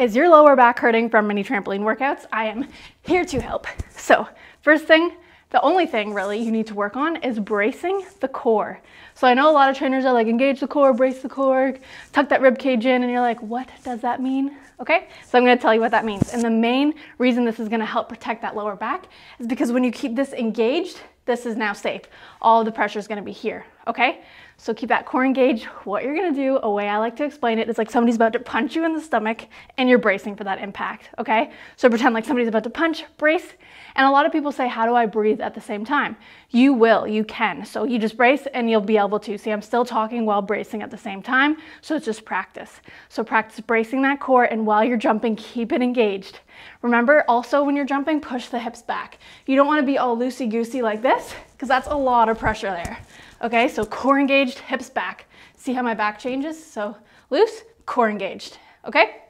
Is your lower back hurting from mini trampoline workouts? I am here to help. So first thing, the only thing really you need to work on is bracing the core. So I know a lot of trainers are like, engage the core, brace the core, tuck that rib cage in, and you're like, what does that mean? Okay, so I'm gonna tell you what that means. And the main reason this is gonna help protect that lower back is because when you keep this engaged, this is now safe. All the pressure is gonna be here, okay? So keep that core engaged. What you're gonna do, a way I like to explain it, is like somebody's about to punch you in the stomach and you're bracing for that impact, okay? So pretend like somebody's about to punch, brace, and a lot of people say, how do I breathe at the same time? You will, you can. So you just brace and you'll be able to. See, I'm still talking while bracing at the same time, so it's just practice. So practice bracing that core and while you're jumping, keep it engaged. Remember, also when you're jumping, push the hips back. You don't wanna be all loosey-goosey like this, because that's a lot of pressure there. Okay, so core engaged, hips back. See how my back changes? So loose, core engaged, okay?